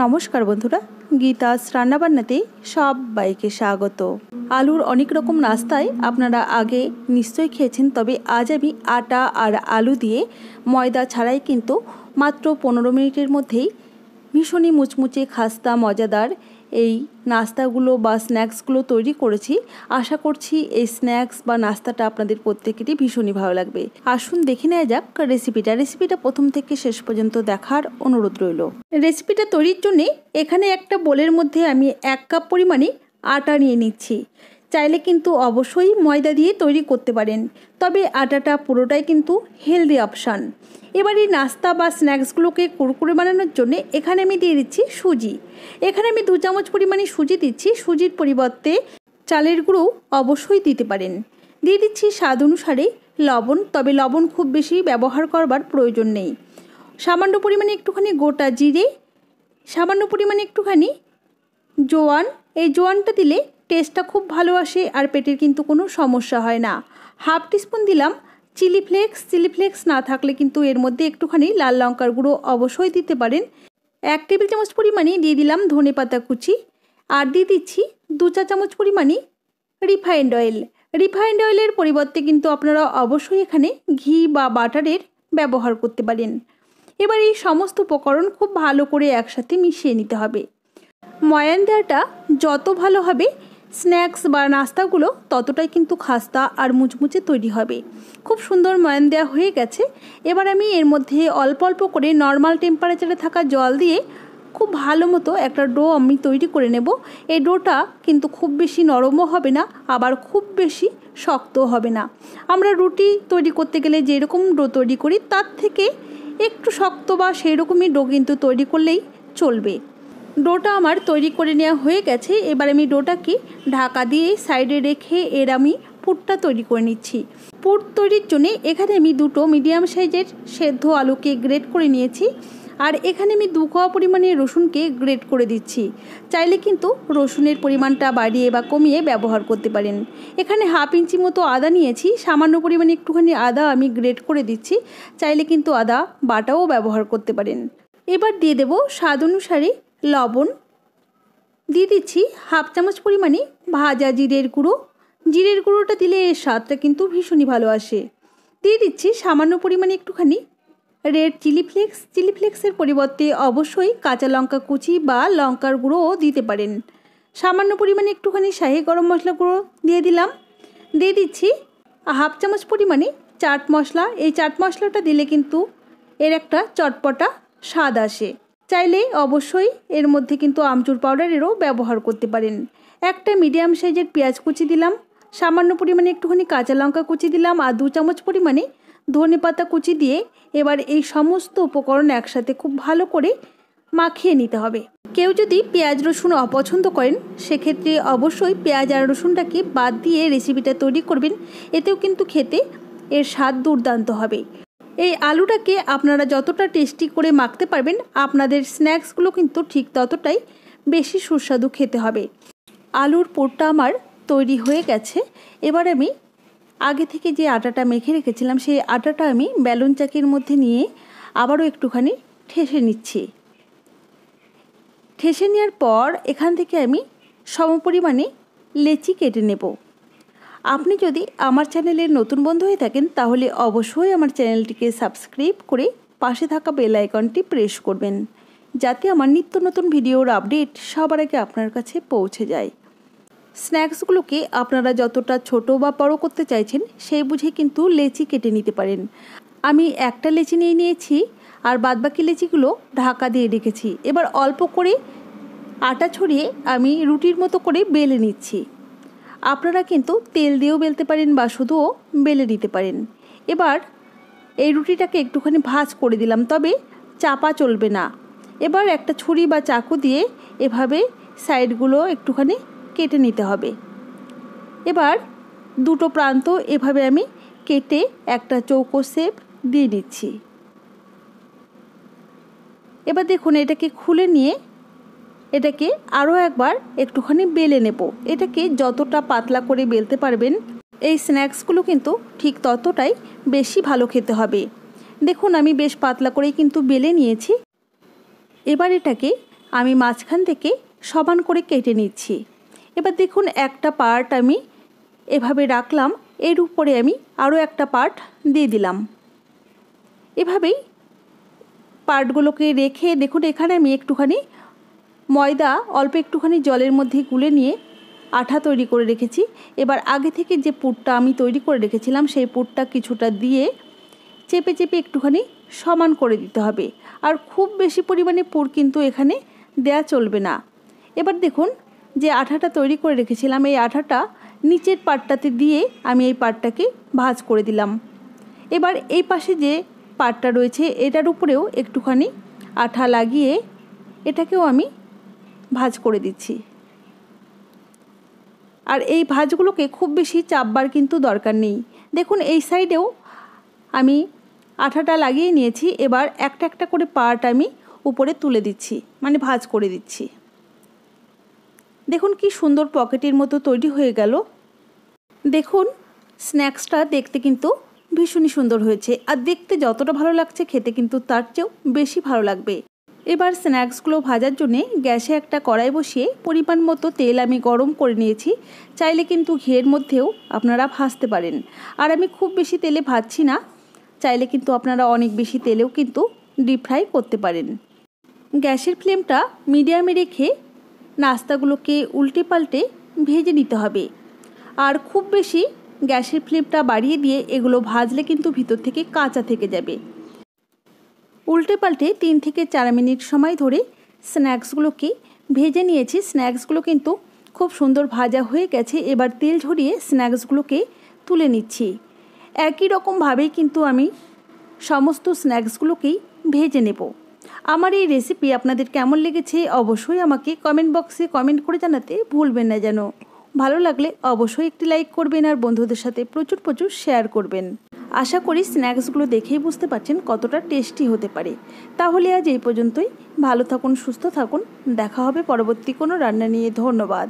নমস্কার বন্ধুরা, গীতাস রান্নাবান্নাতে সব বাইকে স্বাগত। আলুর অনেক রকম নাস্তায় আপনারা আগে নিশ্চয়ই খেয়েছেন, তবে আজ আমি আটা আর আলু দিয়ে ময়দা ছাড়াই কিন্তু মাত্র পনেরো মিনিটের মধ্যেই ভীষণই মুচমুচে, খাস্তা, মজাদার এই নাস্তাগুলো বা স্ন্যাক্সগুলো তৈরি করেছি। আশা করছি এই স্ন্যাক্স বা নাস্তাটা আপনাদের প্রত্যেকেরই ভীষণই ভালো লাগবে। আসুন দেখে নেওয়া যাক রেসিপিটা। রেসিপিটা প্রথম থেকে শেষ পর্যন্ত দেখার অনুরোধ রইল। রেসিপিটা তৈরির জন্যে এখানে একটা বোলের মধ্যে আমি এক কাপ পরিমাণে আটা নিয়ে নিচ্ছি। চাইলে কিন্তু অবশ্যই ময়দা দিয়ে তৈরি করতে পারেন। তবে আটাটা পুরোটাই কিন্তু হেলদি অপশান এবার এই নাস্তা বা স্ন্যাক্সগুলোকে কুরকুরে বানানোর জন্য এখানে আমি দিয়ে দিচ্ছি সুজি। এখানে আমি দু চামচ পরিমাণে সুজি দিচ্ছি। সুজির পরিবর্তে চালের গুঁড়ো অবশ্যই দিতে পারেন। দিয়ে দিচ্ছি স্বাদ অনুসারে লবণ, তবে লবণ খুব বেশি ব্যবহার করবার প্রয়োজন নেই। সামান্য পরিমাণে একটুখানি গোটা জিরে, সামান্য পরিমাণে একটুখানি জোয়ান। এই জোয়ানটা দিলে টেস্টটা খুব ভালো আসে আর পেটের কিন্তু কোনো সমস্যা হয় না। হাফ টিস্পুন দিলাম। চিলি ফ্লেক্স চিলি ফ্লেক্স না থাকলে কিন্তু এর মধ্যে একটুখানি লাল লঙ্কার গুঁড়ো অবশ্যই দিতে পারেন। এক টেবিল চামচ পরিমাণে দিয়ে দিলাম ধনে পাতা কুচি। আর দিয়ে দিচ্ছি দু চা চামচ পরিমাণে রিফাইন্ড অয়েল রিফাইন্ড অয়েলের পরিবর্তে কিন্তু আপনারা অবশ্যই এখানে ঘি বা বাটারের ব্যবহার করতে পারেন। এবার এই সমস্ত উপকরণ খুব ভালো করে একসাথে মিশিয়ে নিতে হবে। ময়ান দেওয়াটা যত ভালো হবে স্ন্যাক্স বা নাস্তাগুলো ততটাই কিন্তু খাস্তা আর মুচমুচে তৈরি হবে। খুব সুন্দর ময়ান দেওয়া হয়ে গেছে। এবার আমি এর মধ্যে অল্প অল্প করে নর্মাল টেম্পারেচারে থাকা জল দিয়ে খুব ভালো মতো একটা ডো আমি তৈরি করে নেব। এই ডোটা কিন্তু খুব বেশি নরমও হবে না, আবার খুব বেশি শক্ত হবে না। আমরা রুটি তৈরি করতে গেলে যেরকম ডো তৈরি করি, তার থেকে একটু শক্ত বা সেই রকমই ডো কিন্তু তৈরি করলেই চলবে। ডোটা আমার তৈরি করে নেওয়া হয়ে গেছে। এবার আমি ডোটাকে ঢাকা দিয়ে সাইডে রেখে এর আমি পুরটা তৈরি করে নিচ্ছি। পুর তৈরির জন্য এখানে আমি দুটো মিডিয়াম সাইজের সেদ্ধ আলুকে গ্রেট করে নিয়েছি আর এখানে আমি দু কোয়া পরিমাণে রসুনকে গ্রেট করে দিচ্ছি। চাইলে কিন্তু রসুনের পরিমাণটা বাড়িয়ে বা কমিয়ে ব্যবহার করতে পারেন। এখানে হাফ ইঞ্চি মতো আদা নিয়েছি। সামান্য পরিমাণে একটুখানি আদা আমি গ্রেট করে দিচ্ছি। চাইলে কিন্তু আদা বাটাও ব্যবহার করতে পারেন। এবার দিয়ে দেব স্বাদ অনুসারে লবণ দিয়ে দিচ্ছি হাফ চামচ পরিমাণে ভাজা জিরের গুঁড়ো। জিরের গুঁড়োটা দিলে এর স্বাদটা কিন্তু ভীষণই ভালো আসে। দিয়ে দিচ্ছি সামান্য পরিমাণে একটুখানি রেড চিলি ফ্লেক্স। চিলি ফ্লেক্সের পরিবর্তে অবশ্যই কাঁচা লঙ্কা কুচি বা লঙ্কার গুঁড়োও দিতে পারেন। সামান্য পরিমাণে একটুখানি শাহি গরম মশলা গুঁড়ো দিয়ে দিলাম। দিয়ে দিচ্ছি হাফ চামচ পরিমাণে চাট মশলা। এই চাট মশলাটা দিলে কিন্তু এর একটা চটপটা স্বাদ আসে। চাইলে অবশ্যই এর মধ্যে কিন্তু আমচুর পাউডারেরও ব্যবহার করতে পারেন। একটা মিডিয়াম সাইজের পেঁয়াজ কুচি দিলাম, সামান্য পরিমাণে একটুখানি কাঁচা লঙ্কা কুচি দিলাম আর দু চামচ পরিমাণে ধনে পাতা কুচি দিয়ে এবার এই সমস্ত উপকরণ একসাথে খুব ভালো করে মাখিয়ে নিতে হবে। কেউ যদি পেঁয়াজ রসুন অপছন্দ করেন, সেক্ষেত্রে অবশ্যই পেঁয়াজ আর রসুনটাকে বাদ দিয়ে রেসিপিটা তৈরি করবেন। এতেও কিন্তু খেতে এর স্বাদ দুর্দান্ত হবে। এই আলুটাকে আপনারা যতটা টেস্টি করে মাখতে পারবেন, আপনাদের স্ন্যাক্সগুলো কিন্তু ঠিক ততটাই বেশি সুস্বাদু খেতে হবে। আলুর পোরটা আমার তৈরি হয়ে গেছে। এবার আমি আগে থেকে যে আটাটা মেখে রেখেছিলাম, সেই আটাটা আমি ব্যালুন চাকির মধ্যে নিয়ে আবারও একটুখানি ঠেসে নিচ্ছি। ঠেসে নেওয়ার পর এখান থেকে আমি সমপরিমাণে লেচি কেটে নেব। আপনি যদি আমার চ্যানেলের নতুন বন্ধু হয়ে থাকেন, তাহলে অবশ্যই আমার চ্যানেলটিকে সাবস্ক্রাইব করে পাশে থাকা বেল আইকনটি প্রেস করবেন, যাতে আমার নিত্য নতুন ভিডিওর আপডেট সবার আগে আপনার কাছে পৌঁছে যায়। স্ন্যাক্সগুলোকে আপনারা যতটা ছোট বা বড় করতে চাইছেন, সেই বুঝে কিন্তু লেচি কেটে নিতে পারেন। আমি একটা লেচি নিয়ে নিয়েছি, আর বাদবাকি লেচিগুলো ঢাকা দিয়ে রেখেছি। এবার অল্প করে আটা ছড়িয়ে আমি রুটির মতো করে বেলে নিচ্ছি। আপনারা কিন্তু তেল দিয়েও বেলতে পারেন বা শুধুও বেলে নিতে পারেন। এবার এই রুটিটাকে একটুখানি ভাজ করে দিলাম, তবে চাপা চলবে না। এবার একটা ছুরি বা চাকু দিয়ে এভাবে সাইডগুলো একটুখানি কেটে নিতে হবে। এবার দুটো প্রান্ত এভাবে আমি কেটে একটা চৌকো শেপ দিয়ে নিচ্ছি এবার দেখুন এটাকে খুলে নিয়ে এটাকে আরও একবার একটুখানি বেলে নেব। এটাকে যতটা পাতলা করে বেলতে পারবেন, এই স্ন্যাক্সগুলো কিন্তু ঠিক ততটাই বেশি ভালো খেতে হবে। দেখুন, আমি বেশ পাতলা করেই কিন্তু বেলে নিয়েছি। এবার এটাকে আমি মাঝখান থেকে সমান করে কেটে নিচ্ছি। এবার দেখুন, একটা পার্ট আমি এভাবে রাখলাম, এর উপরে আমি আরও একটা পার্ট দিয়ে দিলাম। এভাবেই পার্টগুলোকে রেখে দেখুন, এখানে আমি একটুখানি ময়দা অল্প একটুখানি জলের মধ্যে গুলে নিয়ে আঠা তৈরি করে রেখেছি। এবার আগে থেকে যে পুরটা আমি তৈরি করে রেখেছিলাম, সেই পুরটা কিছুটা দিয়ে চেপে চেপে একটুখানি সমান করে দিতে হবে। আর খুব বেশি পরিমাণে পুর কিন্তু এখানে দেয়া চলবে না। এবার দেখুন যে আঠাটা তৈরি করে রেখেছিলাম, এই আঠাটা নিচের পাটটাতে দিয়ে আমি এই পাটটাকে ভাজ করে দিলাম। এবার এই পাশে যে পাটটা রয়েছে, এটার উপরেও একটুখানি আঠা লাগিয়ে এটাকেও আমি ভাজ করে দিচ্ছি। আর এই ভাজগুলোকে খুব বেশি চাপবার কিন্তু দরকার নেই। দেখুন, এই সাইডেও আমি আঠাটা লাগিয়ে নিয়েছি, এবার একটা একটা করে পার্ট আমি উপরে তুলে দিচ্ছি মানে ভাজ করে দিচ্ছি। দেখুন, কি সুন্দর পকেটের মতো তৈরি হয়ে গেল। দেখুন, স্ন্যাক্সটা দেখতে কিন্তু ভীষণই সুন্দর হয়েছে। আর দেখতে যতটা ভালো লাগছে খেতে কিন্তু তার চেয়েও বেশি ভালো লাগবে। এবার স্ন্যাক্সগুলো ভাজার জন্যে গ্যাসে একটা কড়াই বসিয়ে পরিমাণ মতো তেল আমি গরম করে নিয়েছি। চাইলে কিন্তু ঘিয়ের মধ্যেও আপনারা ভাজতে পারেন। আর আমি খুব বেশি তেলে ভাজছি না। চাইলে কিন্তু আপনারা অনেক বেশি তেলেও কিন্তু ডিপ ফ্রাই করতে পারেন। গ্যাসের ফ্লেমটা মিডিয়ামে রেখে নাস্তাগুলোকে উল্টে পাল্টে ভেজে নিতে হবে। আর খুব বেশি গ্যাসের ফ্লেমটা বাড়িয়ে দিয়ে এগুলো ভাজলে কিন্তু ভিতর থেকে কাঁচা থেকে যাবে। উল্টে পাল্টে তিন থেকে চার মিনিট সময় ধরে স্ন্যাক্সগুলোকে ভেজে নিয়েছি। স্ন্যাক্সগুলো কিন্তু খুব সুন্দর ভাজা হয়ে গেছে। এবার তেল ঝরিয়ে স্ন্যাক্সগুলোকে তুলে নিচ্ছি। একই রকমভাবেই কিন্তু আমি সমস্ত স্ন্যাক্সগুলোকেই ভেজে নেব। আমার এই রেসিপি আপনাদের কেমন লেগেছে অবশ্যই আমাকে কমেন্ট বক্সে কমেন্ট করে জানাতে ভুলবেন না যেন। ভালো লাগলে অবশ্যই একটি লাইক করবেন আর বন্ধুদের সাথে প্রচুর প্রচুর শেয়ার করবেন। আশা করি স্ন্যাক্সগুলো দেখেই বুঝতে পারছেন কতটা টেস্টি হতে পারে। তাহলে আজ এই পর্যন্তই। ভালো থাকুন, সুস্থ থাকুন। দেখা হবে পরবর্তী কোনো রান্না নিয়ে। ধন্যবাদ।